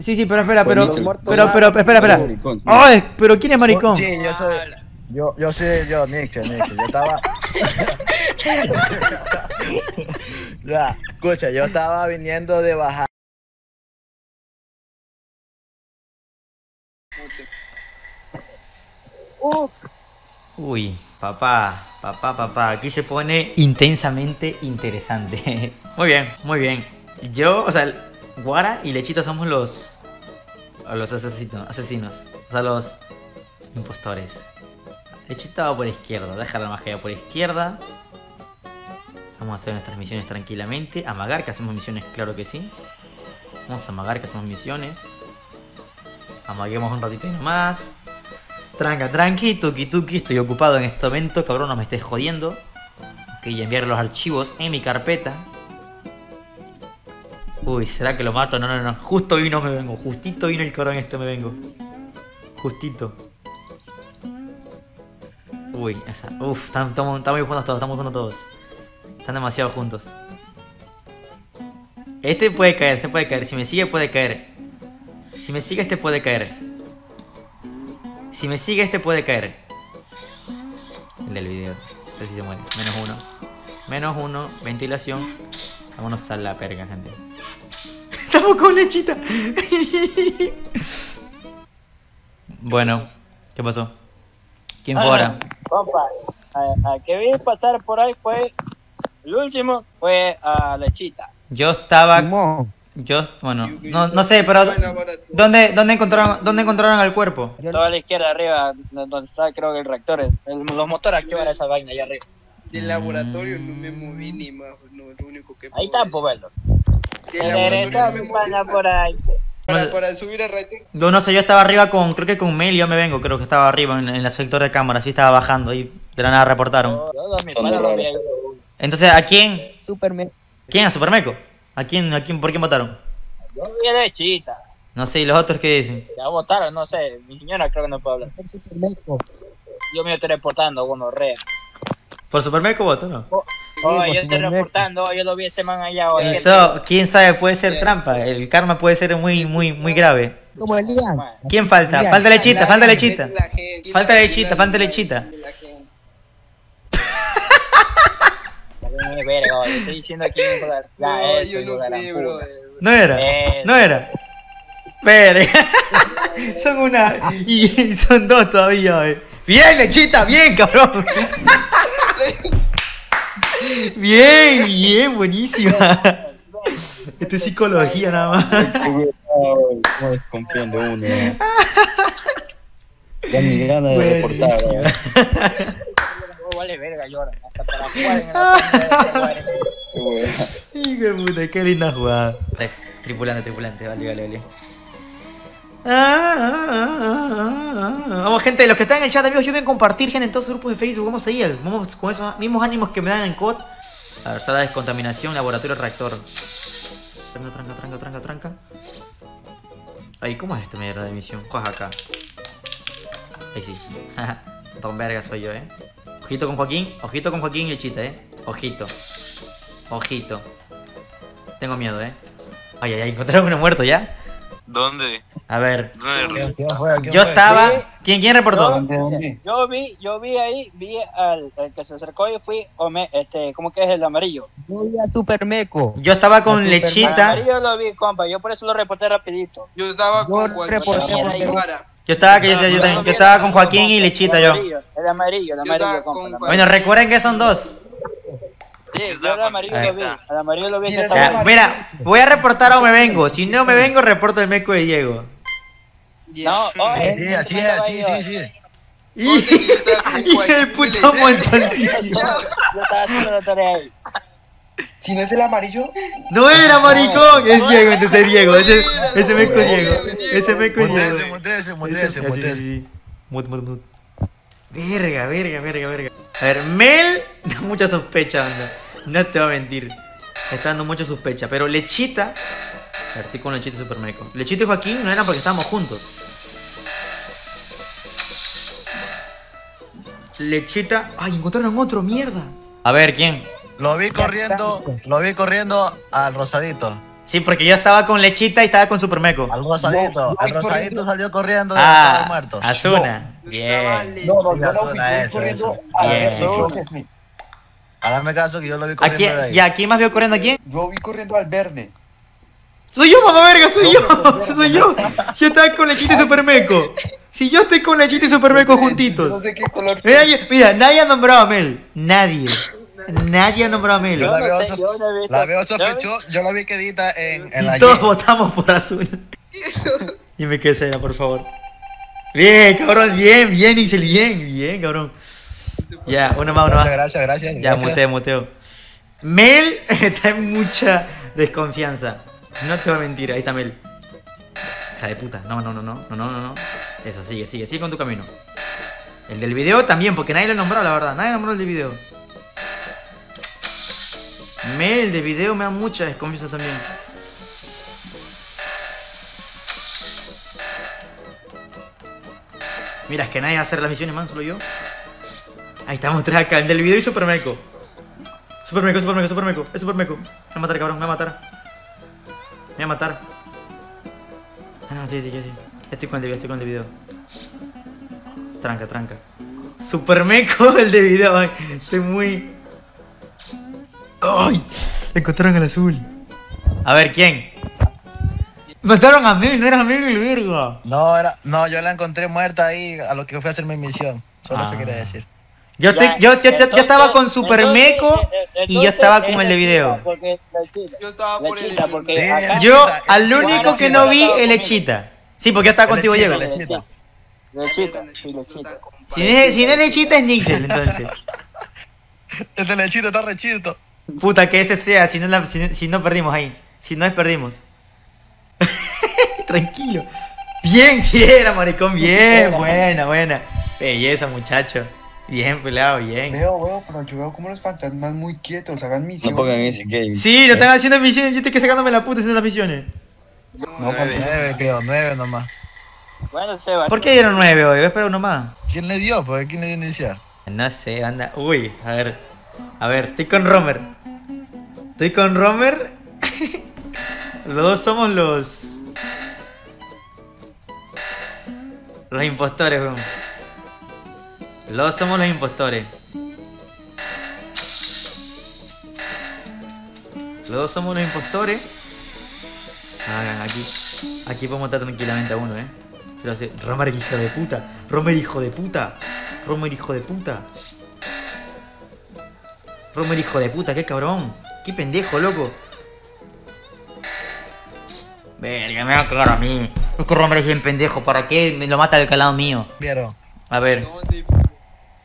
Sí, sí, pero espera, pero. Buenísimo. Pero, pero, espera, espera. ¡Ay! ¿Pero quién es maricón? Sí, yo soy. Yo, yo soy yo, Nietzsche, Nietzsche. Yo estaba. ya, escucha, yo estaba viniendo de bajar. Uy, papá, papá, papá. Aquí se pone intensamente interesante. Muy bien, muy bien. Yo, o sea, Guara y Lechito somos los. Los asesinos, asesinos. O sea, los impostores. Lechito va por izquierda. Deja la magia por izquierda. Vamos a hacer nuestras misiones tranquilamente. Amagar, que hacemos misiones, claro que sí. Vamos a amagar, que hacemos misiones. Amaguemos un ratito y nomás. Tranca, tranqui, tuki tuki, estoy ocupado en este momento, cabrón, no me estés jodiendo. Ok, enviar los archivos en mi carpeta. Uy, ¿será que lo mato? No, no, no. Justo vino, me vengo. Justito vino el cabrón este, me vengo. Justito. Uy, esa. Uf, estamos, estamos juntos todos, estamos juntos todos. Están demasiado juntos. Este puede caer, este puede caer. Si me sigue, puede caer. Si me sigue, este puede caer. Si me sigue, este puede caer. El del video. Ver si se muere. Menos uno. Menos uno. Ventilación. Vámonos a la perga, gente. Estamos con lechita. bueno, ¿qué pasó? ¿Quién fue ahora? Compa, a, a que vi pasar por ahí fue. El último fue a Lechita. Yo estaba. Simón, Yo, bueno, no, no sé, pero. ¿Dónde, dónde, encontraron, ¿Dónde encontraron el cuerpo? Toda a la izquierda arriba, donde está creo que el reactor. es- el- los motores activan esa vaina allá arriba. Del laboratorio no me moví ni más, no, lo único que Ahí está, pues verlo. Regresa no por ahí. Para, para subir a rating. Yo no sé, yo estaba arriba con. Creo que con Mel yo me vengo. Creo que estaba arriba en, en el sector de cámara. Sí, estaba bajando y de la nada reportaron. Raros. vi ahí. Entonces, ¿a quién? Superman. ¿Quién? ¿A Supermeco? ¿A quién, a quién, por quién votaron? Yo vi a Lechita. No sé, ¿y los otros qué dicen? Ya votaron, no sé. Mi señora creo que no puede hablar. Supermeco. Yo me estoy reportando, bueno, rea. ¿Por Supermeco voto no? Oh, pues, yo estoy Supermeco. reportando, yo lo vi ese man allá. oye, Eso, quién sabe, puede ser trampa. El karma puede ser muy, muy, muy grave. Como Elian. ¿Quién falta? Falta lechita, falta lechita. Falta la lechita, falta lechita. estoy diciendo aquí No, yo bro. Era, no era. Verga. Son una. Y son dos todavía. Bien, lechita, bien, cabrón. Bien, bien, buenísima. Esto es psicología nada más. ¿Cómo desconfían de uno? Ya ni ganas de reportar. ¿no? Vale, verga, llora. Hasta para jugar en la este. Hijo de puta, qué linda jugada. Tripulante, tripulante, vale, vale, vale. Vamos, gente, los que están en el chat, amigos, yo voy a compartir, gente, en todos los grupos de Facebook. Vamos a ir, vamos con esos mismos ánimos que me dan en COD. A ver, sala de descontaminación, laboratorio reactor. Tranca, tranca, tranca, tranca, tranca. Ay, ¿cómo es esta mierda de misión? Coja acá. Ahí sí. Don verga soy yo, eh. Ojito con Joaquín, ojito con Joaquín y Lechita, eh. Ojito. Ojito. Tengo miedo, eh. Ay, ay, ay, encontraron uno muerto ya. ¿Dónde? A ver. ¿Dónde? ¿quién fue? ¿Quién Yo fue? estaba. ¿Quién, quién reportó? ¿Dónde, dónde? Yo vi, yo vi ahí, vi al, al que se acercó y fui, Ome- este, ¿cómo que es el amarillo? Yo vi a Supermeco. Yo estaba con Al El Lechita. amarillo lo vi, compa, yo por eso lo reporté rapidito. Yo estaba Yo con Joaquín reporté. Yo estaba, que yo, yo yo estaba con Joaquín y Lechita El yo. amarillo, el amarillo, el Yo estaba amarillo, compa. el Bueno, recuerden que son dos. Sí, yo el amarillo Ahí lo vi, el amarillo lo vi Sí, que ese estaba Ya, mira, voy a reportar o me vengo. Si no me vengo, reporto el meco de Diego. No, oye, Sí, así es, sí, sí, sí. Y, el puto montoncísimo. Yo estaba haciendo la tarea ahí. Si no es el amarillo, No era maricón, es Diego, entonces Diego. Ese, ese meco es Diego. Ese meco es Mutese, Diego. mutese, Ese- mutese, sí, mutese. sí. Mut, mut, mut. Verga, verga, verga, verga. A ver, Mel da mucha sospecha, anda. No te va a mentir. Está dando mucha sospecha. Pero Lechita. A ver, estoy con Lechita y Supermeco. Lechita y Joaquín no eran porque estábamos juntos. Lechita. Ay, encontraron otro, mierda. A ver, ¿quién? Lo vi corriendo, lo vi corriendo al rosadito. Sí, porque yo estaba con Lechita y estaba con Supermeco. Al rosadito, No, no al rosadito corriendo. salió corriendo de Ah, muerto. Asuna. Estaba Bien. No, no, yo lo vi corriendo sí. Háganme caso que yo lo vi ¿A corriendo quién, de ahí. ya, ¿quién más vio corriendo a quién? Yo vi corriendo al verde. Soy yo, mamá verga, soy yo. Soy yo. Si yo estaba con Lechita y Supermeco. Si yo estoy con Lechita y Supermeco Yo no juntitos. sé qué color. Mira, mira, nadie ha nombrado a Mel. Nadie. Nadie ha nombrado a Mel. Yo la no veo sé, yo no La veo yo he sospechosa, yo la vi quedita en, en la Y todos Y. votamos por azul. Dime qué será, por favor. Bien, cabrón, bien, bien, Ixel, bien, bien, cabrón. Ya, uno más, uno Gracias, más. gracias, gracias. Ya, gracias. muteo, muteo. Mel está en mucha desconfianza. No te voy a mentir, ahí está Mel. Hija de puta. No, no, no, no, no, no, no, no. Eso, sigue, sigue, sigue con tu camino. El del video también, porque nadie lo nombró, la verdad. Nadie nombró el del video. Mel, el de video me da mucha desconfianza también. Mira, es que nadie va a hacer las misiones, man, solo yo. Ahí estamos tres acá, el del video y Supermeco. Supermeco, Supermeco, Supermeco, es Supermeco. Me va a matar, cabrón, me va a matar. Me va a matar. Ah, sí, sí, sí. Estoy con el video, estoy con el video. Tranca, tranca. Supermeco, el de video. ay, Estoy muy. ¡Ay! Encontraron al azul. A ver, ¿quién? Mataron a Mel, no era Mel el verga. No, era, no, yo la encontré muerta ahí a lo que fui a hacer mi misión. Solo Ah. eso quería decir. Yo, te- Ya, yo, yo- yo- estaba con entonces, eh, eh, y yo estaba con el de video. chita, porque la chita. Yo estaba por el Lechita, porque Sí, acá- Yo, Lechita, al Lechita, único que no vi es Lechita. Sí, porque yo estaba contigo, Lechita, Diego. Lechita. Lechita, sí, lechita. Si no es, si no es Lechita, es Nixel, entonces. Este lechito está rechito. Puta, que ese sea, si no, la- si, no- si no perdimos ahí. Si no es, perdimos. Tranquilo. Bien, si era, maricón, bien, buena, buena. Belleza, muchacho. Bien, pelado, bien. Veo, veo, pero yo veo como los fantasmas muy quietos, hagan No misiones. pongan ese game. Sí, lo están haciendo misiones. Yo estoy que sacándome la puta haciendo las misiones. No, Nueve. Nueve, creo, nueve nomás. Bueno, Seba. ¿Por qué dieron nueve hoy? Voy a esperar uno más. ¿Quién le dio? Pues, ¿quién le dio iniciar? No sé, anda. Uy, a ver. A ver, estoy con Romer. Estoy con Romer. los dos somos los. Los impostores, weón. Los dos somos los impostores. Los dos somos los impostores. Hagan aquí. Aquí podemos matar tranquilamente a uno, eh. Pero sí, Romer, hijo de puta. Romer, hijo de puta. Romer, hijo de puta. Romer, hijo de puta, qué cabrón. Qué pendejo, loco. Verga, me va a cagar a mí. Es que Romer es bien pendejo. ¿Para qué me lo mata al calado mío? ¿Vieron? A ver.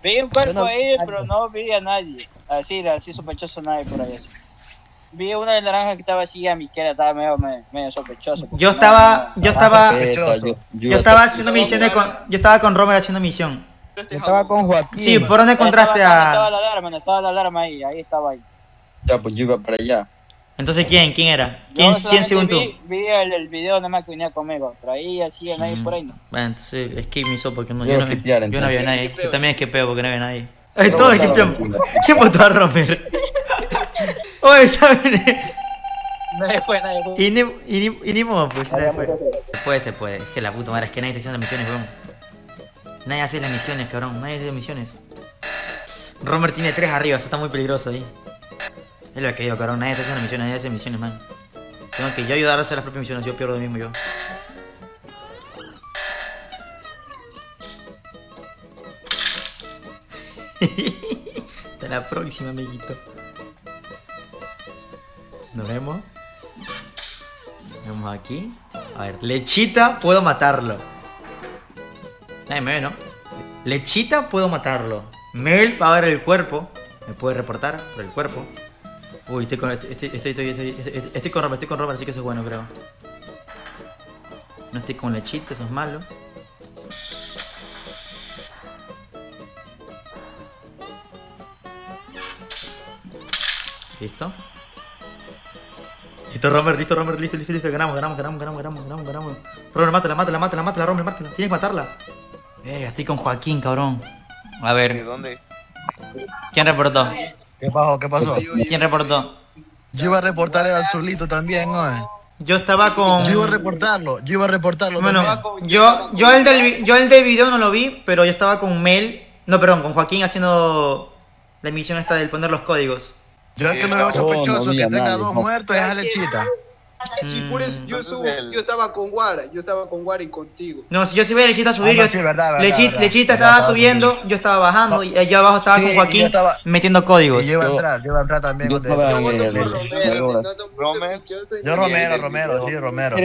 Vi un cuerpo no ahí, a pero no vi a nadie. Así, así sospechoso nadie por ahí. así. Vi una de naranja que estaba así a mi izquierda, estaba medio, medio, medio sospechoso. Yo estaba. no- Yo estaba. sospechoso. Yo, Yo estaba haciendo misiones con. Yo estaba con Romer haciendo misión. Yo estaba con Joaquín. Sí, ¿por dónde encontraste Estaba, estaba a.? la alarma, no estaba la alarma ahí, ahí estaba ahí. Ya, pues yo iba para allá. Entonces, ¿quién? ¿Quién era? ¿Quién, ¿quién según tú? vi, vi el, el video nada más que venía conmigo, pero ahí así a nadie Mm. por ahí no. Bueno, entonces skip mi sopa porque no, Yo yo, no, skipear, yo no había nadie. Yo también esquipeo porque no había nadie. Ay, todos esquipeamos. ¿Quién votó a Romer? Oye, ¿saben? Nadie fue, nadie fue. Y ni, y ni, y ni modo, pues. Nadie fue. Se puede, se puede. Es que la puta madre, es que nadie está haciendo las misiones, weón. Nadie hace las misiones, cabrón. Nadie hace las misiones. Romer tiene tres arriba, eso está muy peligroso ahí. Es lo que digo, cabrón. Nadie está haciendo misiones, nadie hace misiones, man. Tengo que yo ayudar a hacer las propias misiones, yo pierdo mismo yo. Hasta la próxima, amiguito. Nos vemos. Nos vemos aquí. A ver, lechita, puedo matarlo. Nadie me ve, ¿no? Lechita, puedo matarlo. Mel va a ver el cuerpo. Me puede reportar por el cuerpo. Uy, estoy con, estoy, estoy, estoy, estoy, estoy- con Robert, estoy con Robert, así que eso es bueno, creo. No estoy con lechita, eso es malo. ¿Listo? Listo, Romer, listo, Romer, listo, listo, listo. Ganamos, ganamos, ganamos, ganamos, ganamos, ganamos, ganamos. Romer, mátala, mátala, mátala, mátala, Romer, mátala. Tienes que matarla. Verga, estoy con Joaquín, cabrón. A ¿De ver, dónde? ¿quién reportó? ¿Qué pasó? ¿Qué pasó? ¿Quién reportó? Yo iba a reportar el azulito también, ¿no? Yo estaba con. Yo iba a reportarlo, yo iba a reportarlo Bueno, también. yo, yo, el del, yo el del video no lo vi, pero yo estaba con Mel. No, perdón, con Joaquín haciendo la emisión esta del poner los códigos. Yo el que lo veo No, sospechoso no que tenga nadie, dos no. muertos es a Lechita. Y por eso yo, el- estaba con Guara, yo estaba con Guara y contigo. No, si yo sí veía Lechita subir, Ah, yo, sí, verdad, verdad, Lechi- verdad. Lechita Verdad, estaba estaba subiendo, yo estaba bajando y allá abajo estaba Sí, con Joaquín estaba- metiendo códigos. Y yo iba a entrar, yo iba a entrar también. yo Romero, Romero. Romero, sí,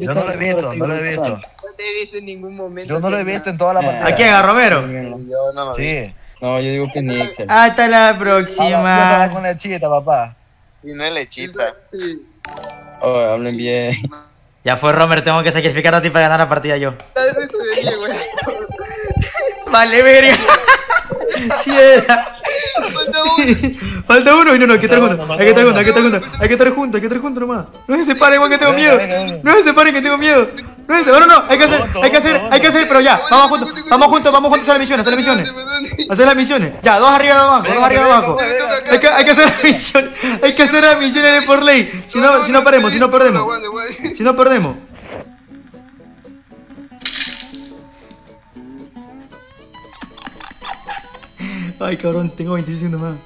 Yo no lo he visto, no lo he visto. No te he visto en ningún momento. Yo no lo he visto en toda la Eh, partida. ¿A quién? ¿A Romero? Yo no lo. Sí. No, yo digo que ni Excel. Hasta la Ah, Yo estaba próxima. con Lechita, papá. Y no es lechita. Sí. Oh, hablen bien. Ya fue Romer, tengo que sacrificar a ti para ganar la partida yo. Vale, verga. Sí era. Falta uno y no, no, hay que estar juntos. Hay que estar juntos, hay que estar juntos. Hay que estar juntos, hay que estar juntos nomás. No se separen, igual que tengo miedo. No se separen, que tengo miedo. No se separen, no, no, hay que hacer, hay que hacer, hay que hacer, pero ya. Vamos juntos, vamos juntos, vamos juntos a hacer las misiones, a hacer las misiones. Hacer las misiones. Ya, dos arriba, dos abajo, dos arriba, venga, abajo. Hay que, hay que hacer las misiones, hay que hacer las misiones por ley. Si no, si no paremos, si no perdemos. Si no perdemos. Ay, cabrón, tengo 26 segundos más.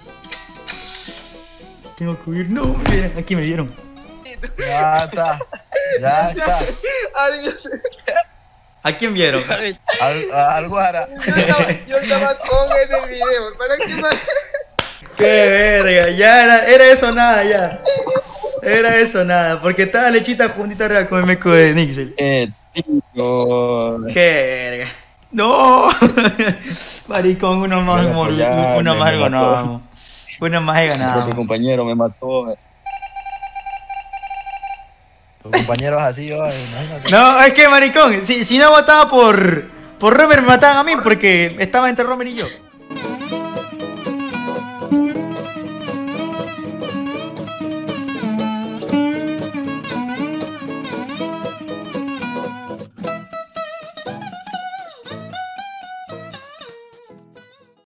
Tengo que huir. No. Aquí me vieron. Ya está. Ya está. Adiós. ¿A quién vieron? Al, al Guara. Yo estaba, yo estaba con en el video. ¿Para qué más? ¡Qué verga! Ya era, era eso nada, ya. Era eso nada, porque estaba lechita juntita arriba con el meco de Nixel. Eh, tío. ¡Qué verga! ¡No! Maricón, uno más a mordido, apoyarme, uno más ganamos. Uno más Mi propio ganamos. compañero me mató. Tu compañero es así, imagínate. No, es que maricón, si, si no votaba por, por Romer me mataban a mí porque estaba entre Romer y yo.